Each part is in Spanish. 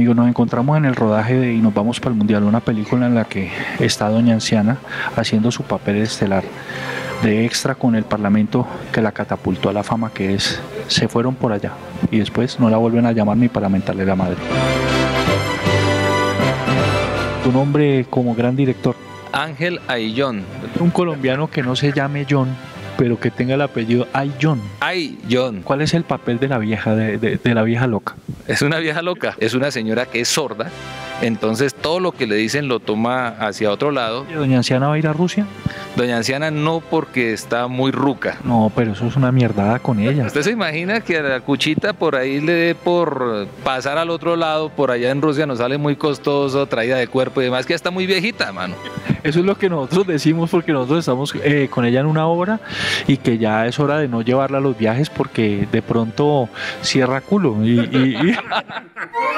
amigos, nos encontramos en el rodaje de Y nos vamos para el Mundial, una película en la que está Doña Anciana haciendo su papel estelar de extra con el Parlamento que la catapultó a la fama que es. Se fueron por allá y después no la vuelven a llamar ni para mentarle la madre. Tu nombre como gran director. Ángel Ayllón. Un colombiano que no se llame John, pero que tenga el apellido Ayllón. Ayllón. ¿Cuál es el papel de la vieja, de, de- de la vieja loca? Es una vieja loca. Es una señora que es sorda. Entonces todo lo que le dicen lo toma hacia otro lado. ¿Y ¿Doña Anciana va a ir a Rusia? Doña Anciana no porque está muy ruca. No, pero eso es una mierdada con ella. ¿Usted se imagina que a la cuchita por ahí le dé por pasar al otro lado? Por allá en Rusia nos sale muy costoso, traída de cuerpo y demás, que ya está muy viejita, mano. Eso es lo que nosotros decimos porque nosotros estamos eh, con ella en una obra y que ya es hora de no llevarla a los viajes porque de pronto cierra culo. Y, y- y-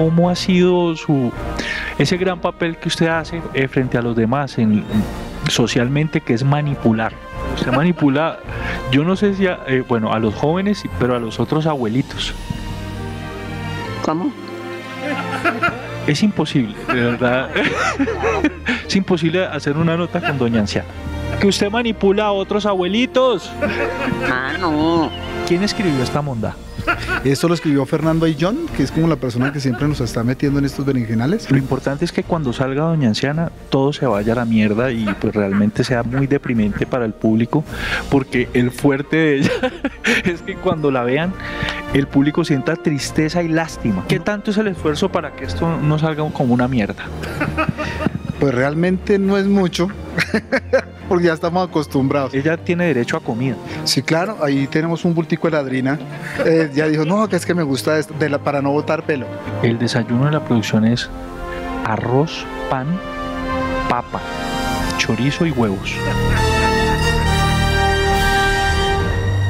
¿Cómo ha sido su ese gran papel que usted hace eh, frente a los demás en, socialmente que es manipular? Usted manipula, yo no sé si, a, eh, bueno, a los jóvenes, pero a los otros abuelitos. ¿Cómo? Es imposible, de verdad. es imposible hacer una nota con Doña Anciana. Que usted manipula a otros abuelitos. Ah, no. ¿Quién escribió esta monda? Esto lo escribió Fernando Ayllón, que es como la persona que siempre nos está metiendo en estos berenjenales. Lo importante es que cuando salga Doña Anciana todo se vaya a la mierda y pues realmente sea muy deprimente para el público porque el fuerte de ella es que cuando la vean el público sienta tristeza y lástima. ¿Qué tanto es el esfuerzo para que esto no salga como una mierda? Pues realmente no es mucho, porque ya estamos acostumbrados. Ella tiene derecho a comida. Sí, claro, ahí tenemos un bultico de ladrina. Eh, ya dijo, no, que es que me gusta esto, de la, para no botar pelo. El desayuno de la producción es arroz, pan, papa, chorizo y huevos.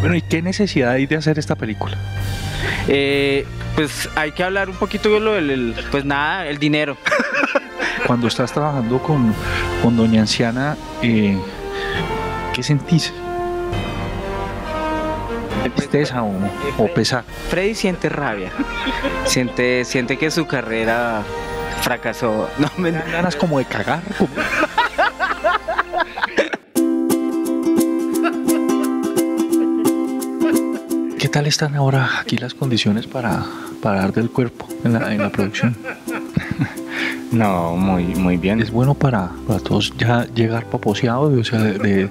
Bueno, ¿y qué necesidad hay de hacer esta película? Eh, pues hay que hablar un poquito de lo del, el- pues nada, el dinero. Cuando estás trabajando con, con Doña Anciana, eh, ¿qué sentís? ¿Tristeza o, o pesar? Freddy siente rabia, siente, siente que su carrera fracasó. No, ¿Me dan ganas como de cagar? como- ¿Qué tal están ahora aquí las condiciones para, para dar del cuerpo en la, en la producción? No, muy, muy bien. Es bueno para, para todos ya llegar paposeados, o sea, de, de-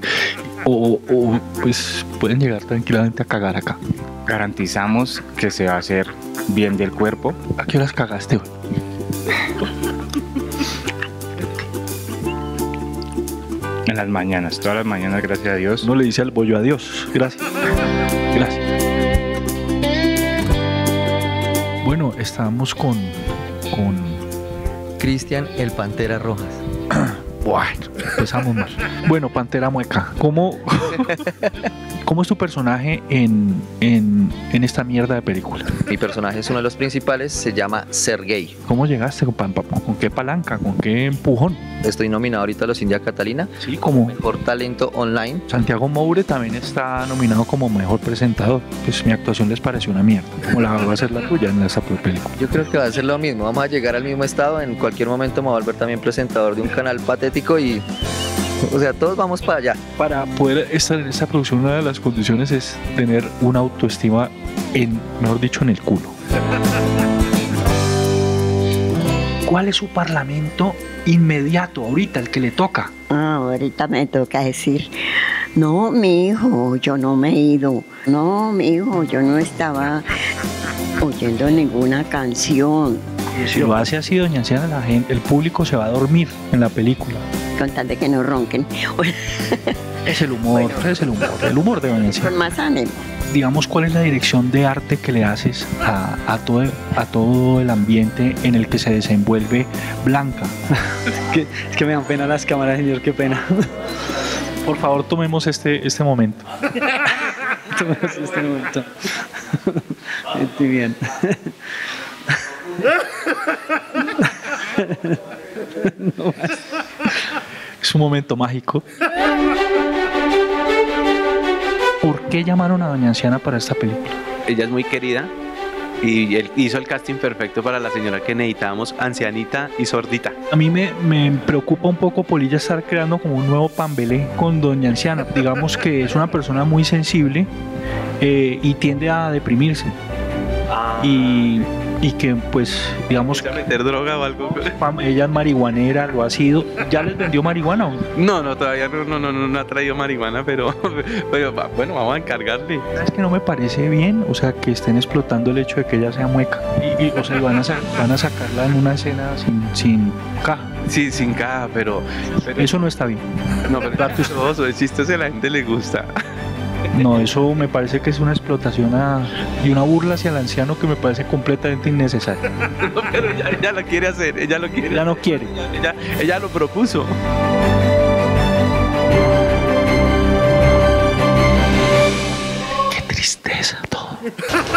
o, o, pues pueden llegar tranquilamente a cagar acá. Garantizamos que se va a hacer bien del cuerpo. ¿A qué horas cagaste hoy? En las mañanas, todas las mañanas, gracias a Dios. No le dice al bollo adiós. Gracias. Gracias. Bueno, estamos con, con Cristian el Pantera Rojas. Bueno, empezamos mal. Bueno, Pantera Mueca, ¿cómo, cómo es tu personaje en, en, en esta mierda de película? Mi personaje es uno de los principales, se llama Sergey. ¿Cómo llegaste? ¿Con, con qué palanca? ¿Con qué empujón? Estoy nominado ahorita a los India Catalina, Sí, como mejor talento online. Santiago Moure también está nominado como mejor presentador. Pues mi actuación les pareció una mierda. Como la va a ser la tuya en esa película. Yo creo que va a ser lo mismo, vamos a llegar al mismo estado, en cualquier momento me voy a volver también presentador de un canal patético y... O sea, todos vamos para allá. Para poder estar en esta producción, una de las condiciones es tener una autoestima en, mejor dicho, en el culo. ¿Cuál es su parlamento inmediato, ahorita, el que le toca? Ah, ahorita me toca decir, no, mi hijo, yo no me he ido. No, mi hijo, yo no estaba oyendo ninguna canción. Si lo hace así, doña Anciana, la gente, el público se va a dormir en la película. Con tal de que no ronquen. Es el humor, es el humor, el humor de doña Anciana. Con más ánimo. digamos, cuál es la dirección de arte que le haces a, a todo, a todo el ambiente en el que se desenvuelve Blanca. que, es que me dan pena las cámaras, señor, qué pena. Por favor, tomemos este, este momento. Tomemos este momento. Estoy bien. Es un momento mágico. ¿Por qué llamaron a Doña Anciana para esta película? Ella es muy querida y él hizo el casting perfecto para la señora que necesitábamos, ancianita y sordita. A mí me, me preocupa un poco Polilla estar creando como un nuevo pambelé con Doña Anciana. Digamos que es una persona muy sensible eh, y tiende a deprimirse. Y, y que pues digamos ¿A meter droga o algo? ella es marihuanera, lo ha sido. ¿Ya les vendió marihuana? o no? No, todavía no, no, no, no, no ha traído marihuana, pero, pero bueno, vamos a encargarle. Es que no me parece bien, o sea, que estén explotando el hecho de que ella sea mueca. Y, y, o sea, y van a, sa- van a sacarla en una escena sin, sin caja. Sí, sin caja, pero, pero Eso no está bien. no, pero es chistoso, es a la gente le gusta. No, eso me parece que es una explotación a- y una burla hacia el anciano que me parece completamente innecesaria. No, pero ella, ella lo quiere hacer, ella lo quiere. Ella no quiere. Ella, ella lo propuso. Qué tristeza todo.